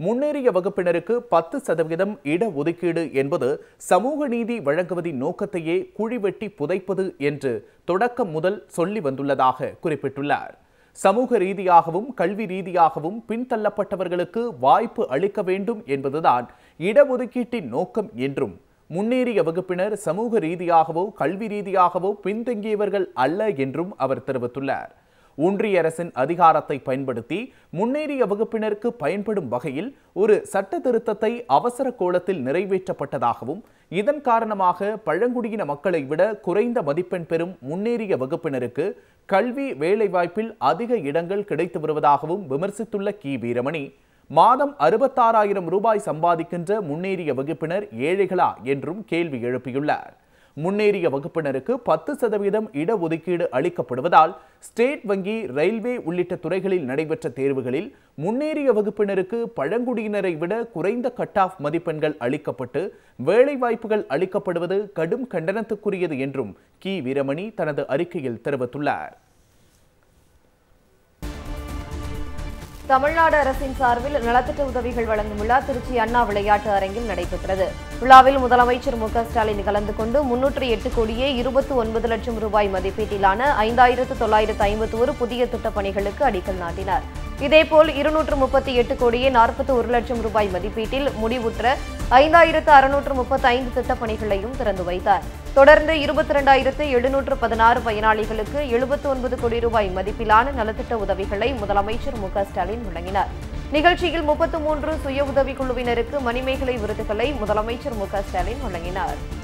முன்னேறிய வகுப்பினருக்கு பத்து சதவீதம் இடஒதுக்கீடு என்பது சமூக நீதி வழங்குவதின் நோக்கத்தையே குழிவெட்டி புதைப்பது என்று தொடக்கம் முதல் சொல்லி வந்துள்ளதாக குறிப்பிட்டுள்ளார். சமூக ரீதியாகவும் கல்வி ரீதியாகவும் பின்தள்ளப்பட்டவர்களுக்கு வாய்ப்பு அளிக்க வேண்டும் என்பதுதான் இடஒதுக்கீட்டின் நோக்கம் என்றும் முன்னேறிய வகுப்பினர் சமூக ரீதியாகவோ கல்வி ரீதியாகவோ பின்தங்கியவர்கள் அல்ல என்றும் அவர் தெரிவித்துள்ளார். ஒன்றிய அரசின் அதிகாரத்தை பயன்படுத்தி முன்னேறிய வகுப்பினருக்கு பயன்படும் வகையில் ஒரு சட்ட திருத்தத்தை அவசர கோலத்தில் நிறைவேற்றப்பட்டதாகவும் இதன் காரணமாக பழங்குடியின மக்களை விட குறைந்த மதிப்பெண் பெறும் முன்னேறிய வகுப்பினருக்கு கல்வி வேலைவாய்ப்பில் அதிக இடங்கள் கிடைத்து வருவதாகவும் விமர்சித்துள்ள கி. வீரமணி மாதம் அறுபத்தாறாயிரம் ரூபாய் சம்பாதிக்கின்ற முன்னேறிய வகுப்பினர் ஏழைகளா? என்றும் கேள்வி எழுப்பியுள்ளார். முன்னேறிய வகுப்பினருக்கு பத்து சதவீதம் இடஒதுக்கீடு அளிக்கப்படுவதால் ஸ்டேட் வங்கி ரயில்வே உள்ளிட்ட துறைகளில் நடைபெற்ற தேர்வுகளில் முன்னேறிய வகுப்பினருக்கு பழங்குடியினரை விட குறைந்த கட் ஆஃப் மதிப்பெண்கள் அளிக்கப்பட்டு வேலைவாய்ப்புகள் அளிக்கப்படுவது கடும் கண்டனத்துக்குரியது என்றும் கி. வீரமணி தனது அறிக்கையில் தெரிவித்துள்ளார். தமிழ்நாடு அரசின் சார்பில் நலத்திட்ட உதவிகள் வழங்கும் விழா திருச்சி அண்ணா விளையாட்டு அரங்கில் நடைபெற்றது. விழாவில் முதலமைச்சர் மு க ஸ்டாலின் கலந்து கொண்டு முன்னூற்றி எட்டு கோடியே இருபத்தி ஒன்பது லட்சம் ரூபாய் மதிப்பீட்டிலான ஐந்தாயிரத்து தொள்ளாயிரத்து ஐம்பத்தி ஒரு புதிய திட்டப் பணிகளுக்கு அடிக்கல் நாட்டினார். இதேபோல் இருநூற்று முப்பத்தி எட்டு கோடியே நாற்பத்தி ஒரு லட்சம் ரூபாய் மதிப்பீட்டில் முடிவுற்ற ஐந்தாயிரத்து அறுநூற்று முப்பத்தி ஐந்து திட்டப் பணிகளையும் திறந்து வைத்தார். தொடர்ந்து இருபத்தி இரண்டாயிரத்து எழுநூற்று பதினாறு பயனாளிகளுக்கு எழுபத்தி ஒன்பது கோடி ரூபாய் மதிப்பிலான நலத்திட்ட உதவிகளை முதலமைச்சர் மு க ஸ்டாலின் வழங்கினார். நிகழ்ச்சியில் முப்பத்து மூன்று சுய உதவிக்குழுவினருக்கு மணிமேகலை விருதுகளை முதலமைச்சர் மு க ஸ்டாலின் வழங்கினார்.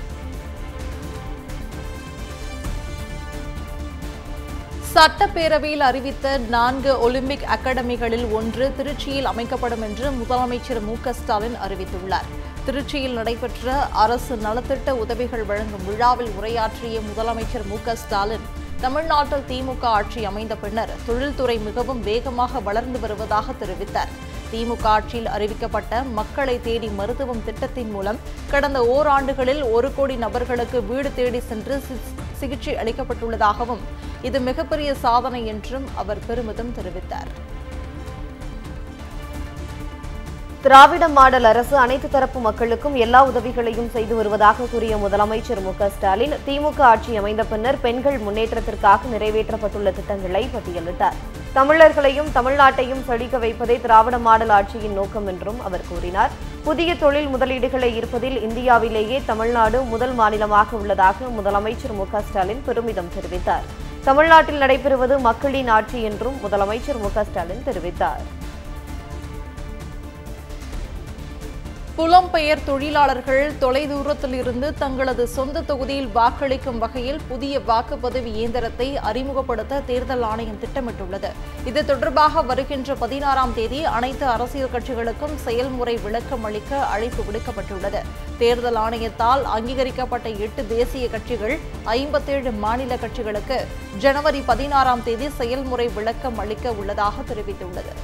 சட்டப்பேரவையில் அறிவித்த நான்கு ஒலிம்பிக் அகாடமிகளில் ஒன்று திருச்சியில் அமைக்கப்படும் என்று முதலமைச்சர் மு ஸ்டாலின் அறிவித்துள்ளார். திருச்சியில் நடைபெற்ற அரசு நலத்திட்ட உதவிகள் வழங்கும் விழாவில் உரையாற்றிய முதலமைச்சர் மு ஸ்டாலின் தமிழ்நாட்டில் திமுக ஆட்சி அமைந்த பின்னர் தொழில்துறை மிகவும் வேகமாக வளர்ந்து வருவதாக தெரிவித்தார். திமுக ஆட்சியில் அறிவிக்கப்பட்ட மக்களை தேடி மருத்துவம் திட்டத்தின் மூலம் கடந்த ஓராண்டுகளில் ஒரு கோடி நபர்களுக்கு வீடு தேடி சென்று சிகிச்சை அளிக்கப்பட்டுள்ளதாகவும் இது மிகப்பெரிய சாதனை என்றும் அவர் பெருமிதம் தெரிவித்தார். திராவிட மாடல் அரசு அனைத்து தரப்பு மக்களுக்கும் எல்லா உதவிகளையும் செய்து வருவதாக கூறிய முதலமைச்சர் மு ஸ்டாலின் திமுக ஆட்சி அமைந்த பின்னர் பெண்கள் முன்னேற்றத்திற்காக நிறைவேற்றப்பட்டுள்ள திட்டங்களை பட்டியலிட்டார். தமிழர்களையும் தமிழ்நாட்டையும் செழிக்க வைப்பதே திராவிட மாடல் ஆட்சியின் நோக்கம் என்றும் அவர் கூறினார். புதிய தொழில் முதலீடுகளை ஈர்ப்பதில் இந்தியாவிலேயே தமிழ்நாடு முதல் மாநிலமாக உள்ளதாக முதலமைச்சர் மு ஸ்டாலின் பெருமிதம் தெரிவித்தார். தமிழ்நாட்டில் நடைபெறுவது மக்களின் ஆட்சி என்றும் முதலமைச்சர் மு ஸ்டாலின் தெரிவித்தார். புலம்பெயர் தொழிலாளர்கள் தொலைதூரத்தில் இருந்து தங்களது சொந்த தொகுதியில் வாக்களிக்கும் வகையில் புதிய வாக்குப்பதிவு இயந்திரத்தை அறிமுகப்படுத்த தேர்தல் ஆணையம் திட்டமிட்டுள்ளது. இது தொடர்பாக வருகின்ற பதினாறாம் தேதி அனைத்து அரசியல் கட்சிகளுக்கும் செயல்முறை விளக்கம் அளிக்க அழைப்பு விடுக்கப்பட்டுள்ளது. தேர்தல் ஆணையத்தால் அங்கீகரிக்கப்பட்ட எட்டு தேசிய கட்சிகள் ஐம்பத்தேழு மாநில கட்சிகளுக்கு ஜனவரி பதினாறாம் தேதி செயல்முறை விளக்கம் அளிக்க உள்ளதாக தெரிவித்துள்ளது.